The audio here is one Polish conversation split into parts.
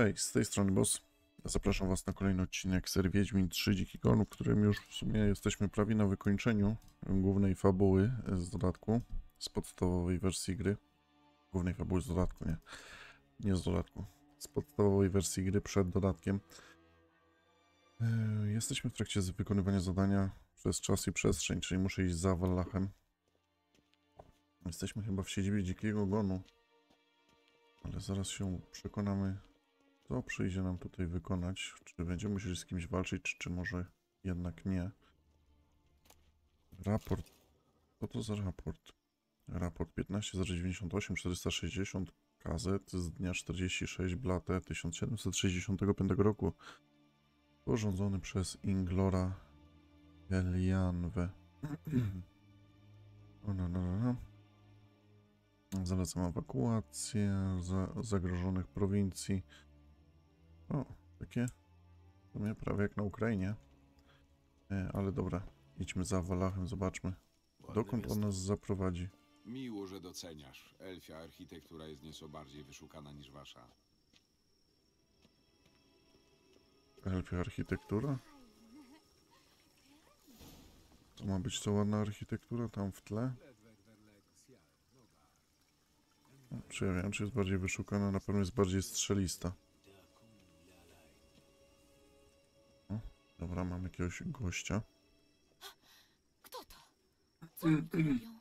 Cześć, z tej strony Boss. Zapraszam Was na kolejny odcinek serii Wiedźmin 3 Dziki w którym już w sumie jesteśmy prawie na wykończeniu głównej fabuły z dodatku, z podstawowej wersji gry. Głównej fabuły z dodatku, nie. Nie z dodatku. Z podstawowej wersji gry przed dodatkiem. Yy, Jesteśmy w trakcie wykonywania zadania przez czas i przestrzeń, czyli muszę iść za Wallachem. Jesteśmy chyba w siedzibie Dzikiego Gonu. Ale zaraz się przekonamy, co przyjdzie nam tutaj wykonać. Czy będziemy musieli z kimś walczyć, czy, czy może jednak nie. Raport. Co to za raport? Raport 15098 460 kazet z dnia 46 blate 1765 roku. Sporządzony przez Inglora Elianwe. O, no, no, no, no. Zalecam ewakuację za, zagrożonych prowincji. O, takie w sumie prawie jak na Ukrainie. E, ale dobra, idźmy za Walachem, zobaczmy. Ładne Dokąd on nas zaprowadzi? Miło, że doceniasz. Elfia architektura jest nieco bardziej wyszukana niż wasza. Elfia architektura? To ma być to ładna architektura tam w tle? No, Czy ja wiem, czy jest bardziej wyszukana? Na pewno jest bardziej strzelista. Dobra, mam jakiegoś gościa. Kto to? Co oni tu robią?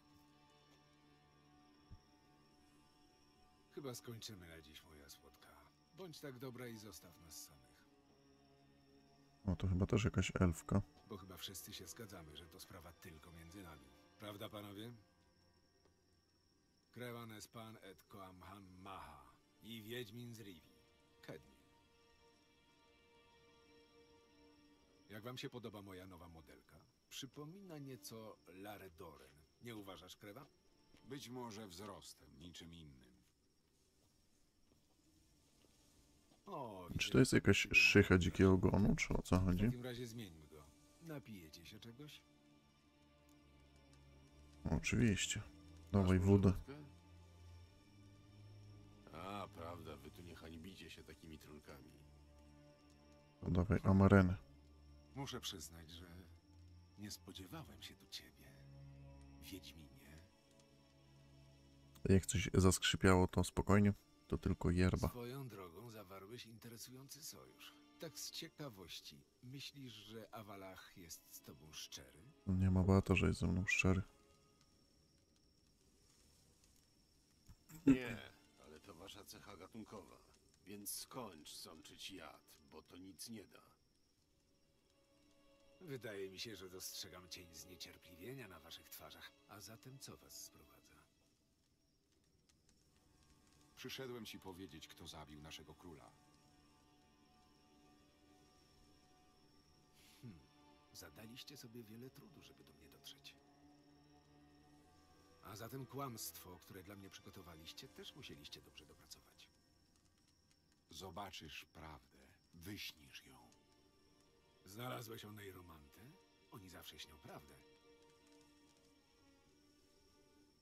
Chyba skończymy na dziś, moja słodka. Bądź tak dobra i zostaw nas samych. O, to chyba też jakaś elfka. Bo chyba wszyscy się zgadzamy, że to sprawa tylko między nami. Prawda, panowie? Krewan es pan et koam han maha i Wiedźmin z Rivi. Kedmin. Jak wam się podoba moja nowa modelka? Przypomina nieco Larę Doren. Nie uważasz, Krewan? Być może wzrostem, niczym innym. O, Czy to jest jakaś szycha dzikiego gonu, czy o co W chodzi? takim razie zmieńmy go. Napijecie się czegoś? Oczywiście. Dawaj wódę. A, prawda, wy tu nie hańbicie się takimi trulkami. Dawaj amarenę. Muszę przyznać, że nie spodziewałem się tu ciebie, Wiedźminie. Jak coś zaskrzypiało, to spokojnie. To tylko yerba. Swoją drogą zawarłeś interesujący sojusz. Tak z ciekawości, myślisz, że Awalach jest z tobą szczery? Nie ma bata, że jest ze mną szczery. Nie, ale to wasza cecha gatunkowa. Więc skończ sączyć jad, bo to nic nie da. Wydaje mi się, że dostrzegam cień zniecierpliwienia na waszych twarzach. A zatem co was sprowadza? Przyszedłem ci powiedzieć, kto zabił naszego króla. Hmm, zadaliście sobie wiele trudu, żeby do mnie dotrzeć. A zatem kłamstwo, które dla mnie przygotowaliście, też musieliście dobrze dopracować. Zobaczysz prawdę, wyśnisz ją. Znalazłeś o niej romantę? Oni zawsze śnią prawdę.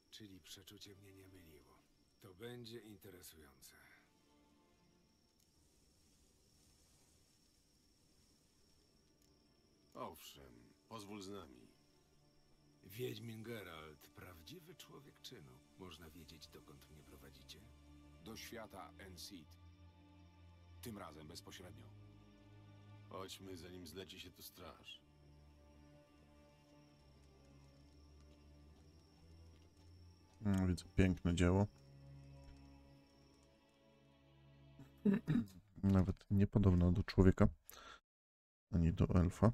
Czyli przeczucie mnie nie myliło. To będzie interesujące. Owszem, pozwól z nami. Wiedźmin Geralt, prawdziwy człowiek czynu. Można wiedzieć, dokąd mnie prowadzicie? Do świata Enseed. Tym razem bezpośrednio. Chodźmy, zanim zleci się tu straż. No, widzę piękne dzieło. Nawet niepodobne do człowieka, ani do elfa.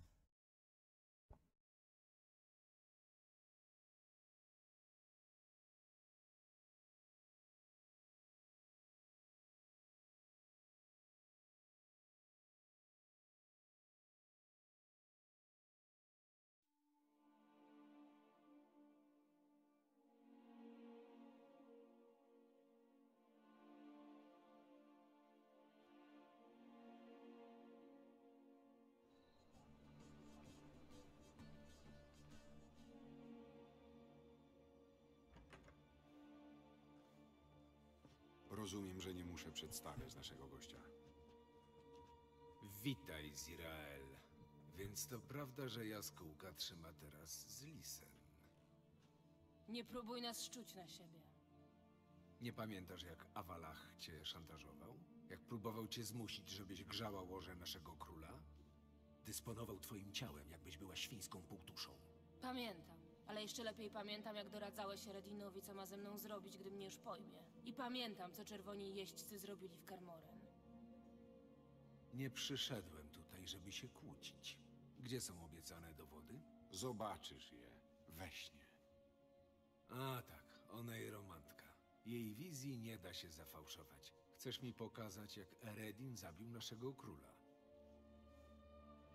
Rozumiem, że nie muszę przedstawiać naszego gościa. Witaj, Zirael. Więc to prawda, że jaskółka trzyma teraz z lisem. Nie próbuj nas szczuć na siebie. Nie pamiętasz, jak Awalach cię szantażował? Jak próbował cię zmusić, żebyś grzała łoże naszego króla? Dysponował twoim ciałem, jakbyś była świńską półtuszą. Pamiętam. Ale jeszcze lepiej pamiętam, jak doradzałeś Redinowi, co ma ze mną zrobić, gdy mnie już pojmie. I pamiętam, co czerwoni jeźdźcy zrobili w Karmoren. Nie przyszedłem tutaj, żeby się kłócić. Gdzie są obiecane dowody? Zobaczysz je we śnie. A tak, ona i romantka. Jej wizji nie da się zafałszować. Chcesz mi pokazać, jak Eredin zabił naszego króla?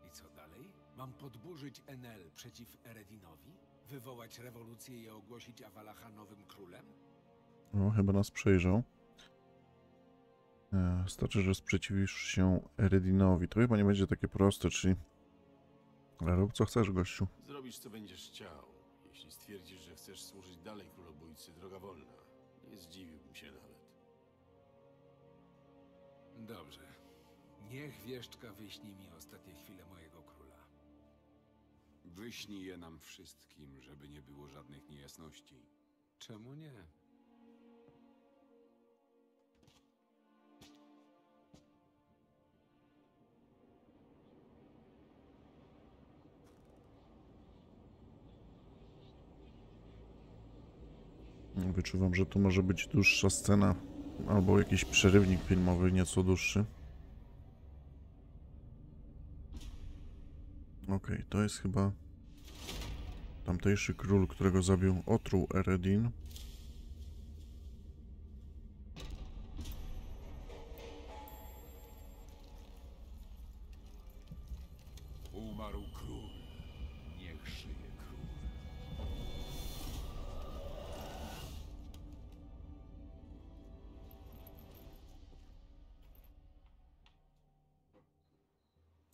I co dalej? Mam podburzyć Enel przeciw Eredinowi? Wywołać rewolucję i ogłosić Awalacha nowym królem? O, chyba nas przejrzał. E, Starczy, że sprzeciwisz się Eredinowi. To chyba nie będzie takie proste, czyli... Ale rób co chcesz, gościu. Zrobisz co będziesz chciał. Jeśli stwierdzisz, że chcesz służyć dalej królobójcy, droga wolna. Nie zdziwiłbym się nawet. Dobrze. Niech wieszczka wyśni mi ostatnie chwile mojego króla. Wyśnij je nam wszystkim, żeby nie było żadnych niejasności. Czemu nie? Wyczuwam, że tu może być dłuższa scena, albo jakiś przerywnik filmowy nieco dłuższy. Okej, to jest chyba tamtejszy król, którego zabił otruł Eredin.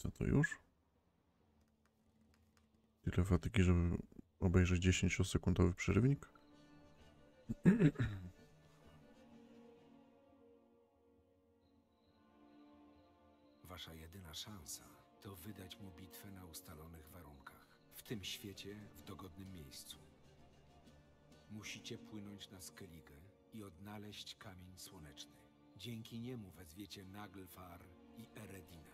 Co to już? Tyle fatygi, żeby obejrzeć 10-sekundowy przerywnik? Wasza jedyna szansa to wydać mu bitwę na ustalonych warunkach. W tym świecie, w dogodnym miejscu. Musicie płynąć na Skellige i odnaleźć kamień słoneczny. Dzięki niemu wezwiecie Naglfar i Eredina.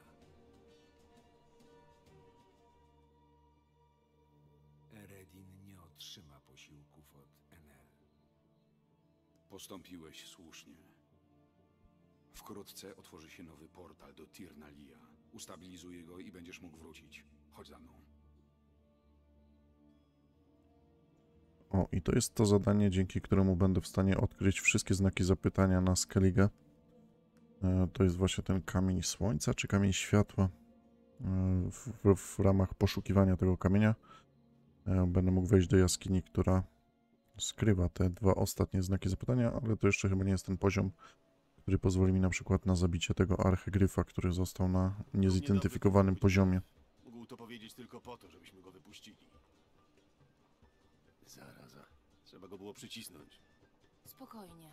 Postąpiłeś słusznie. Wkrótce otworzy się nowy portal do Tirnalia. Ustabilizuję go i będziesz mógł wrócić. Chodź za mną. O, i to jest to zadanie, dzięki któremu będę w stanie odkryć wszystkie znaki zapytania na Skellige. E, To jest właśnie ten kamień słońca, czy kamień światła. E, W, w, w ramach poszukiwania tego kamienia e, będę mógł wejść do jaskini, która skrywa te dwa ostatnie znaki zapytania, ale to jeszcze chyba nie jest ten poziom, który pozwoli mi na przykład na zabicie tego archegryfa, który został na niezidentyfikowanym poziomie. Mógł to powiedzieć tylko po to, żebyśmy go wypuścili. Zaraza. Trzeba go było przycisnąć. Spokojnie.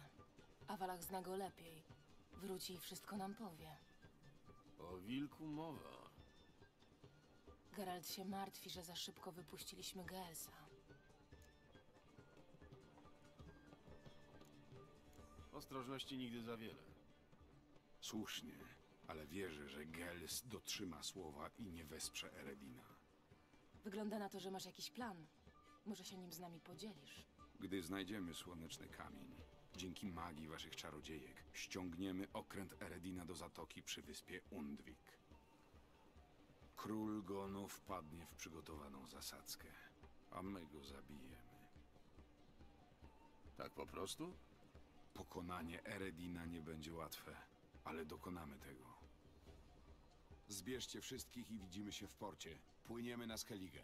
Awalach zna go lepiej. Wróci i wszystko nam powie. O wilku mowa. Geralt się martwi, że za szybko wypuściliśmy Gelsa. Ostrożności nigdy za wiele. Słusznie, ale wierzę, że Gels dotrzyma słowa i nie wesprze Eredina. Wygląda na to, że masz jakiś plan. Może się nim z nami podzielisz. Gdy znajdziemy słoneczny kamień, dzięki magii waszych czarodziejek, ściągniemy okręt Eredina do zatoki przy wyspie Undvik. Król Gonu wpadnie w przygotowaną zasadzkę, a my go zabijemy. Tak po prostu? Pokonanie Eredina nie będzie łatwe, ale dokonamy tego. Zbierzcie wszystkich i widzimy się w porcie. Płyniemy na Skellige.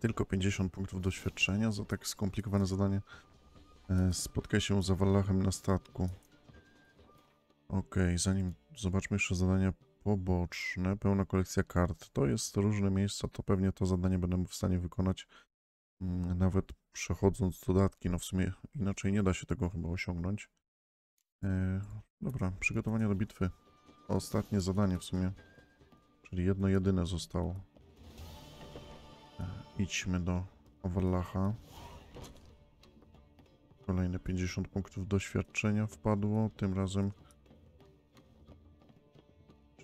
Tylko 50 punktów doświadczenia za tak skomplikowane zadanie. E, Spotkaj się z Awalachem na statku. Okej, zanim zobaczmy jeszcze zadania poboczne, pełna kolekcja kart. To jest różne miejsca, to pewnie to zadanie będę w stanie wykonać mm, nawet przechodząc dodatki. No w sumie inaczej nie da się tego chyba osiągnąć. E, dobra, przygotowanie do bitwy. Ostatnie zadanie w sumie, czyli jedno jedyne zostało. E, idźmy do Overlacha. Kolejne 50 punktów doświadczenia wpadło, tym razem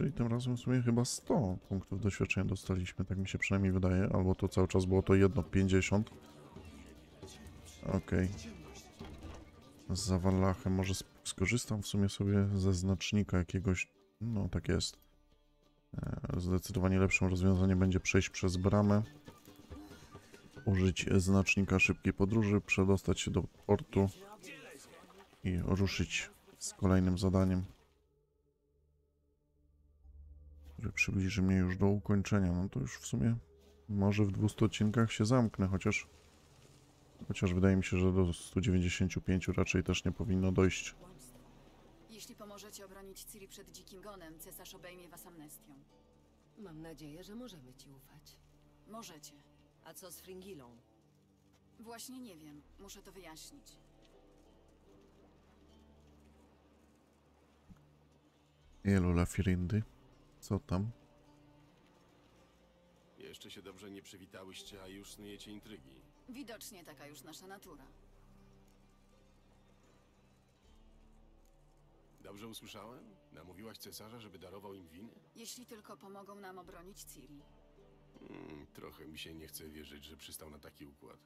Czyli tym razem w sumie chyba 100 punktów doświadczenia dostaliśmy, tak mi się przynajmniej wydaje, albo to cały czas było to jedno 50. Okej. Z Zawalachem może skorzystam w sumie sobie ze znacznika jakiegoś, no tak jest. E, Zdecydowanie lepszym rozwiązaniem będzie przejść przez bramę, użyć znacznika szybkiej podróży, przedostać się do portu i ruszyć z kolejnym zadaniem który przybliży mnie już do ukończenia. No to już w sumie może w 200 odcinkach się zamknę, chociaż chociaż wydaje mi się, że do 195 raczej też nie powinno dojść. Jeśli pomożecie obronić Ciri przed dzikim gonem, cesarz obejmie was amnestią. Mam nadzieję, że możemy ci ufać. Możecie. A co z Fringilą? Właśnie nie wiem. Muszę to wyjaśnić. Jelula Firindy. Co tam? Jeszcze się dobrze nie przywitałyście, a już snujecie intrygi. Widocznie taka już nasza natura. Dobrze usłyszałem? Namówiłaś cesarza, żeby darował im winy? Jeśli tylko pomogą nam obronić Ciri. Hmm, trochę mi się nie chce wierzyć, że przystał na taki układ.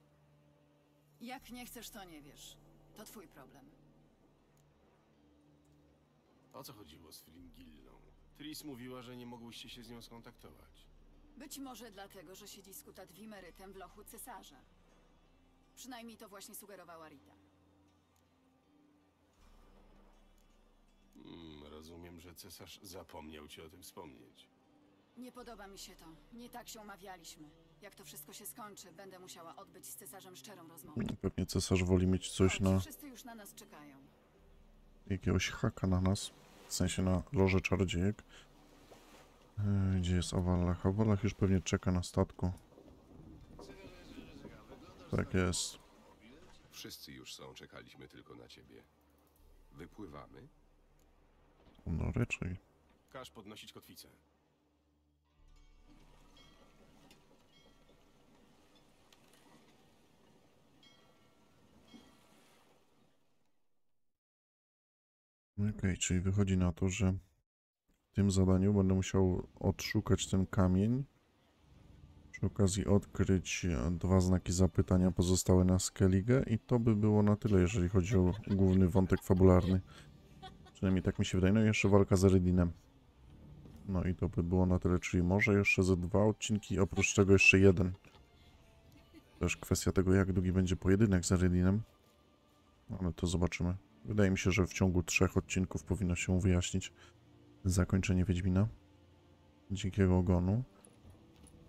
Jak nie chcesz, to nie wiesz. To twój problem. O co chodziło z Fringillą? Mówiła, że nie mogłyście się z nią skontaktować. Być może dlatego, że siedzi skutat wimerytem w lochu cesarza. Przynajmniej to właśnie sugerowała Rita. Hmm, rozumiem, że cesarz zapomniał ci o tym wspomnieć. Nie podoba mi się to. Nie tak się umawialiśmy. Jak to wszystko się skończy, będę musiała odbyć z cesarzem szczerą rozmowę. Pewnie cesarz woli mieć coś Chodź, na Wszyscy już na nas czekają. jakiegoś haka na nas. W sensie na loże czarodziejek. E, Gdzie jest Awalach? Awalach już pewnie czeka na statku. Tak jest. Wszyscy już są, czekaliśmy tylko na ciebie. Wypływamy? No raczej. Każ podnosić kotwicę. Okej, czyli wychodzi na to, że w tym zadaniu będę musiał odszukać ten kamień. Przy okazji odkryć e, dwa znaki zapytania pozostałe na Skellige i to by było na tyle, jeżeli chodzi o główny wątek fabularny. Przynajmniej tak mi się wydaje. No i jeszcze walka z Eredinem. No i to by było na tyle, czyli może jeszcze ze dwa odcinki, oprócz tego jeszcze jeden. Też kwestia tego, jak długi będzie pojedynek z Eredinem. Ale to zobaczymy. Wydaje mi się, że w ciągu trzech odcinków powinno się wyjaśnić zakończenie Wiedźmina. Dzikiego ogonu.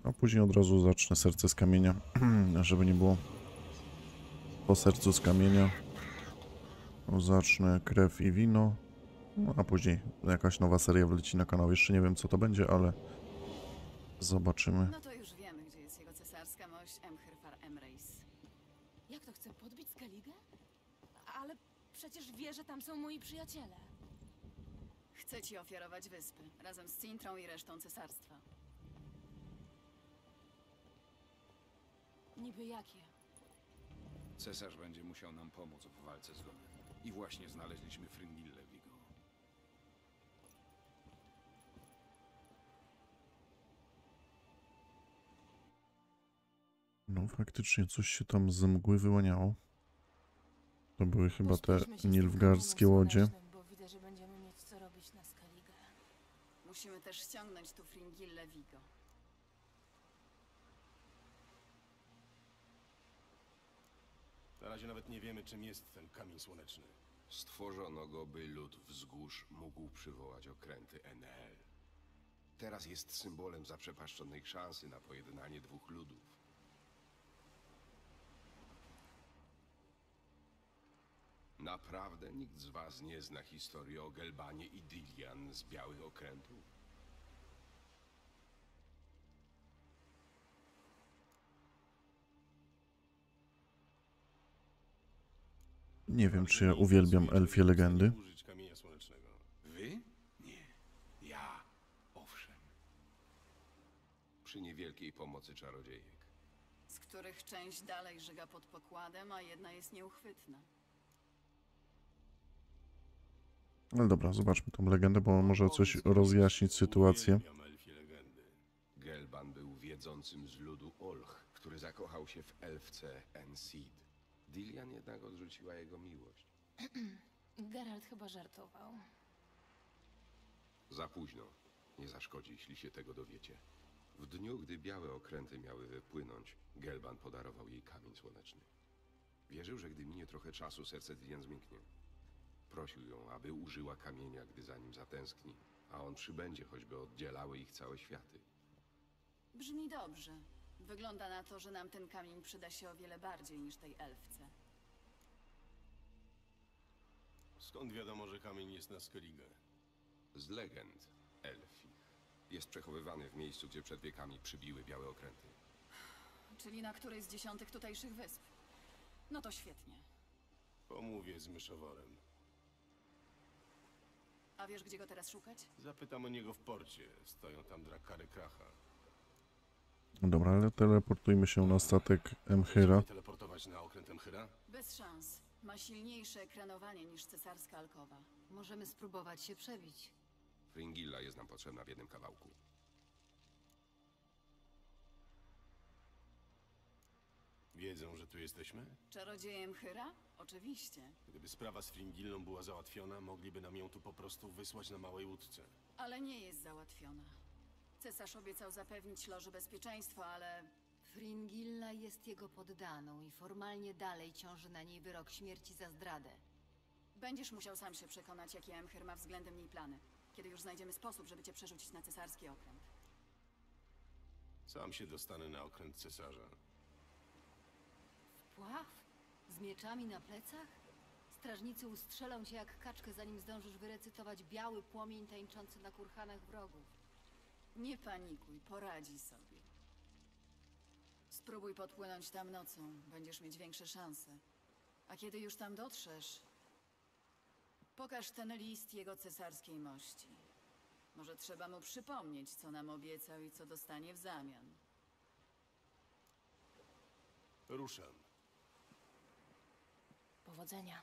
A później od razu zacznę serce z kamienia, żeby nie było po sercu z kamienia. Zacznę krew i wino. No, a później jakaś nowa seria wleci na kanał. Jeszcze nie wiem co to będzie, ale zobaczymy. No to już wiemy, gdzie jest jego cesarska mość Emhyrfar Emreis. Jak to chce podbić Skellige? Przecież wie, że tam są moi przyjaciele. Chce ci ofiarować wyspy, razem z Cintrą i resztą cesarstwa. Niby jakie? Cesarz będzie musiał nam pomóc w walce z Gonem. I właśnie znaleźliśmy Fringillę Vigo. No faktycznie coś się tam z mgły wyłaniało. To były chyba te Pospieszmy się z nilfgaardzkie łodzie. słonecznym, Bo widzę, że będziemy mieć co robić na Skellige. Musimy też ściągnąć tu Fringillę Vigo. Na razie nawet nie wiemy, czym jest ten kamień słoneczny. Stworzono go, by lud wzgórz mógł przywołać okręty Enel. Teraz jest symbolem zaprzepaszczonej szansy na pojednanie dwóch ludów. Naprawdę nikt z was nie zna historii o Gelbanie i Dilian z Białych Okrętów? Nie wiem, czy ja uwielbiam elfie legendy. Wy? Nie. Ja. Owszem. Przy niewielkiej pomocy czarodziejek. Z których część dalej żyga pod pokładem, a jedna jest nieuchwytna. Ale dobra, zobaczmy tą legendę, bo może coś rozjaśnić sytuację. Gelban był wiedzącym z ludu Olch, który zakochał się w elfce Enseed. Dilian jednak odrzuciła jego miłość. Geralt chyba żartował. Za późno. Nie zaszkodzi, jeśli się tego dowiecie. W dniu, gdy białe okręty miały wypłynąć, Gelban podarował jej kamień słoneczny. Wierzył, że gdy minie trochę czasu, serce Dilian zmięknie. Prosił ją, aby użyła kamienia, gdy za nim zatęskni, a on przybędzie, choćby oddzielały ich całe światy. Brzmi dobrze. Wygląda na to, że nam ten kamień przyda się o wiele bardziej niż tej elfce. Skąd wiadomo, że kamień jest na Skellige? Z legend elfich. Jest przechowywany w miejscu, gdzie przed wiekami przybiły białe okręty. Czyli na której z dziesiątych tutejszych wysp. No to świetnie. Pomówię z myszoworem. A wiesz, gdzie go teraz szukać? Zapytam o niego w porcie. Stoją tam drakary Kracha. Dobra, ale teleportujmy się na statek Emchyra. Teleportować na okręt Emchyra? Bez szans. Ma silniejsze ekranowanie niż cesarska alkowa. Możemy spróbować się przebić. Fringilla jest nam potrzebna w jednym kawałku. Wiedzą, że tu jesteśmy? Czarodziejem Hyra? Oczywiście. Gdyby sprawa z Fringillą była załatwiona, mogliby nam ją tu po prostu wysłać na małej łódce. Ale nie jest załatwiona. Cesarz obiecał zapewnić loży bezpieczeństwo, ale Fringilla jest jego poddaną i formalnie dalej ciąży na niej wyrok śmierci za zdradę. będziesz musiał sam się przekonać, jakie Emhyr ma względem niej plany. Kiedy już znajdziemy sposób, żeby cię przerzucić na cesarski okręt. Sam się dostanę na okręt cesarza. Pław? Z mieczami na plecach? Strażnicy ustrzelą cię jak kaczkę, zanim zdążysz wyrecytować biały płomień tańczący na kurhanach wrogów. Nie panikuj, poradzi sobie. Spróbuj podpłynąć tam nocą, będziesz mieć większe szanse. A kiedy już tam dotrzesz, pokaż ten list jego cesarskiej mości. Może trzeba mu przypomnieć, co nam obiecał i co dostanie w zamian. Ruszam. Powodzenia.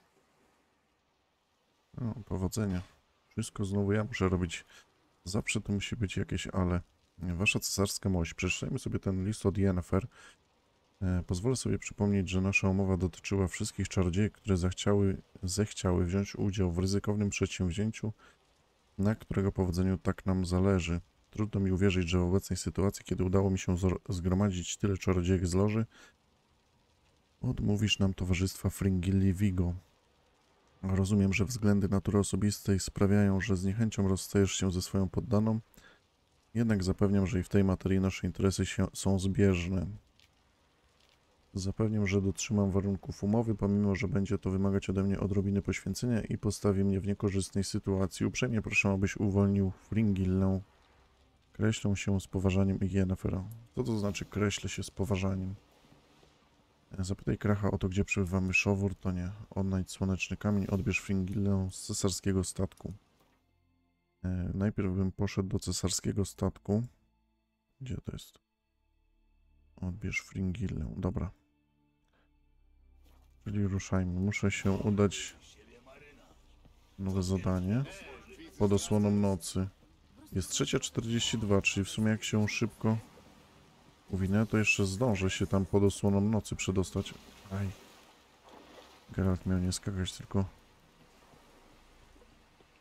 No, powodzenia. Wszystko znowu ja muszę robić. Zawsze to musi być jakieś ale. Wasza cesarska mość. Przeczytajmy sobie ten list od Yennefer. E, pozwolę sobie przypomnieć, że nasza umowa dotyczyła wszystkich czarodziejek, które zechciały, zechciały wziąć udział w ryzykownym przedsięwzięciu, na którego powodzeniu tak nam zależy. Trudno mi uwierzyć, że w obecnej sytuacji, kiedy udało mi się zgromadzić tyle czarodziejek z loży, odmówisz nam towarzystwa Fringilli Vigo. Rozumiem, że względy natury osobistej sprawiają, że z niechęcią rozstajesz się ze swoją poddaną, jednak zapewniam, że i w tej materii nasze interesy się, są zbieżne. Zapewniam, że dotrzymam warunków umowy, pomimo, że będzie to wymagać ode mnie odrobiny poświęcenia i postawi mnie w niekorzystnej sytuacji. Uprzejmie proszę, abyś uwolnił Fringillę. Kreślą się z poważaniem i Yennefer. Co to znaczy kreślę się z poważaniem? Zapytaj Kracha o to, gdzie przebywa myszowór, to nie. Odnajdź słoneczny kamień, odbierz Fringillę z cesarskiego statku. E, najpierw bym poszedł do cesarskiego statku. Gdzie to jest? Odbierz Fringillę, dobra. Czyli ruszajmy. Muszę się udać. Nowe zadanie. Pod osłoną nocy. Jest 3.42, czyli w sumie jak się szybko uwinę, to jeszcze zdążę się tam pod osłoną nocy przedostać. Aj. Geralt miał nie skakać, tylko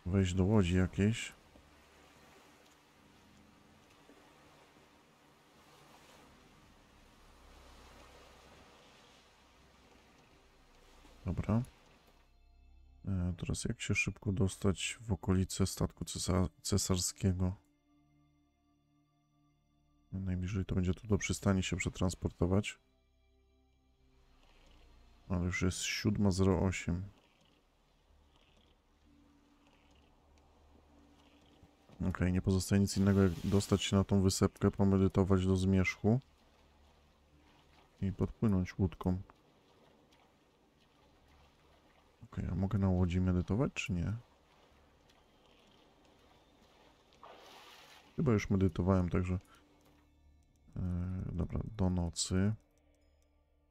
wejść do łodzi jakiejś. Dobra. E, teraz jak się szybko dostać w okolice statku cesa cesarskiego? Najbliżej to będzie tu do przystani się przetransportować. Ale już jest 7.08. Okej, nie pozostaje nic innego jak dostać się na tą wysepkę, pomedytować do zmierzchu i podpłynąć łódką. Okej, a mogę na łodzi medytować, czy nie? Chyba już medytowałem, także... Yy, dobra, do nocy.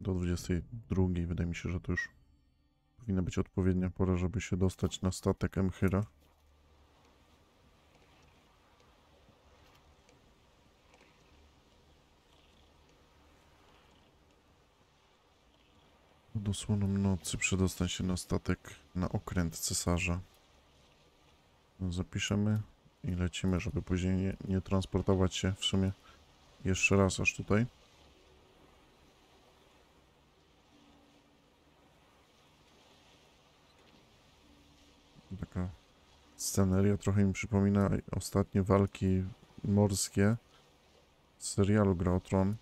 Do 22. Wydaje mi się, że to już powinna być odpowiednia pora, żeby się dostać na statek Emchyra. Pod osłoną nocy przedostać się na statek na okręt cesarza. Zapiszemy i lecimy, żeby później nie, nie transportować się w sumie jeszcze raz aż tutaj. Taka sceneria trochę mi przypomina ostatnie walki morskie z serialu Gra o Tron.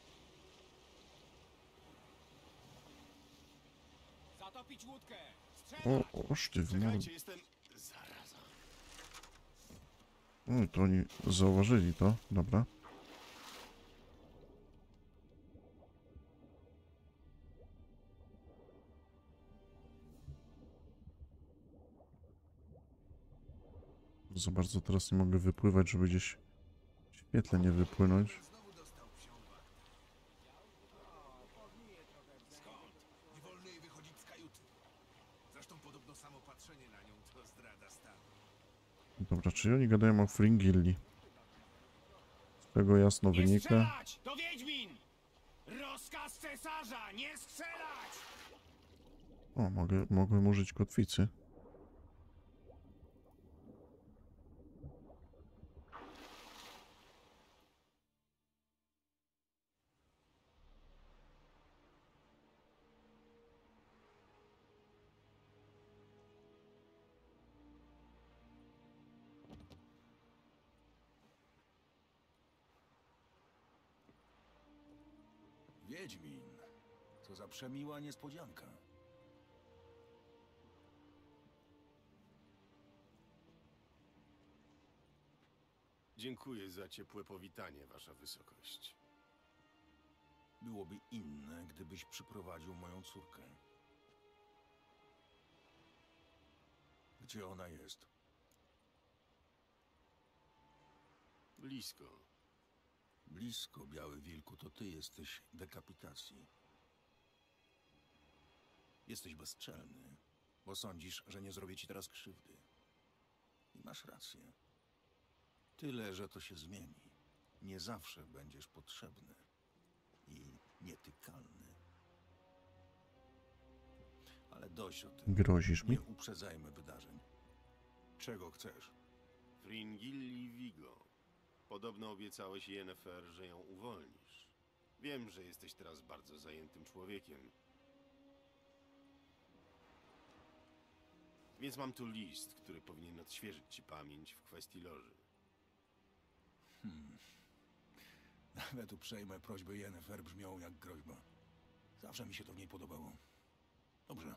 O, o sztywno. jestem... Zaraza. Oj, to oni zauważyli to, dobra. Za bardzo teraz nie mogę wypływać, żeby gdzieś w świetle nie wypłynąć. Dobra, czyli oni gadają o Fringilli. Z tego jasno wynika. To Wiedźmin! Rozkaz cesarza! Nie strzelać! O, mogę, mogłem użyć kotwicy. Przemiła niespodzianka. Dziękuję za ciepłe powitanie, wasza wysokość. Byłoby inne, gdybyś przyprowadził moją córkę. Gdzie ona jest? Blisko. Blisko, Biały Wilku, to ty jesteś dekapitacji. Jesteś bezczelny, bo sądzisz, że nie zrobię ci teraz krzywdy. I masz rację. Tyle, że to się zmieni. Nie zawsze będziesz potrzebny i nietykalny. Ale dość o tym. Grozisz mi? Nie uprzedzajmy wydarzeń. Czego chcesz? Fringilli Vigo. Podobno obiecałeś Yennefer, że ją uwolnisz. Wiem, że jesteś teraz bardzo zajętym człowiekiem. Więc mam tu list, który powinien odświeżyć ci pamięć w kwestii loży. Nawet uprzejme prośby Yennefer brzmią jak groźba. Zawsze mi się to w niej podobało. Dobrze.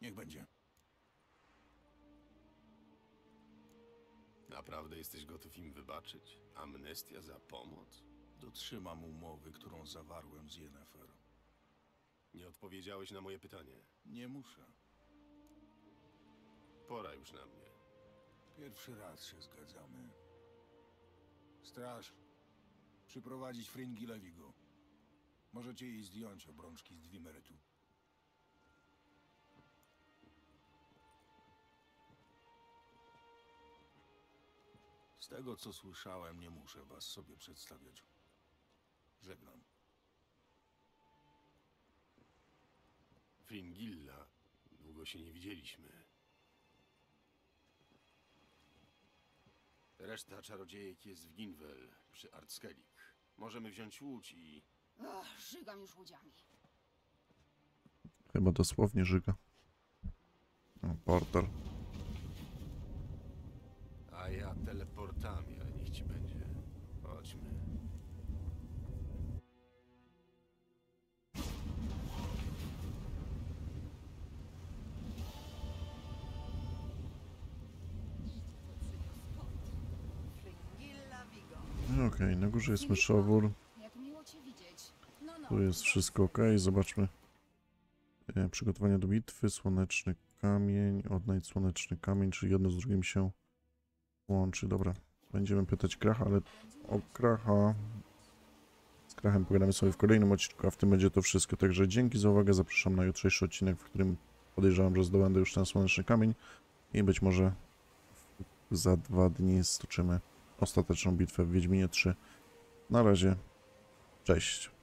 Niech będzie. Naprawdę jesteś gotów im wybaczyć? Amnestia za pomoc? Dotrzymam umowy, którą zawarłem z Yennefer. Nie odpowiedziałeś na moje pytanie. Nie muszę. Pora już na mnie. Pierwszy raz się zgadzamy. Straż. Przyprowadzić Fringi Lewigo. Możecie jej zdjąć obrączki z Dwimerytu. Z tego, co słyszałem, nie muszę was sobie przedstawiać. Żegnam. Fringilla. Długo się nie widzieliśmy. Reszta czarodziejek jest w Ginwell, przy Artskelik. Możemy wziąć łódź i... Ach, żygam już łudziami. Chyba dosłownie żyga. O, portal. A ja teleportami, górze jest myszowór. Tu jest wszystko ok. Zobaczmy. E, Przygotowania do bitwy, słoneczny kamień, odnajdź słoneczny kamień, czyli jedno z drugim się łączy. Dobra, będziemy pytać Kracha, ale o Kracha... Z Krachem pogadamy sobie w kolejnym odcinku, a w tym będzie to wszystko. Także dzięki za uwagę, zapraszam na jutrzejszy odcinek, w którym podejrzewam, że zdobędę już ten słoneczny kamień i być może za dwa dni stoczymy ostateczną bitwę w Wiedźminie 3. Na razie, cześć.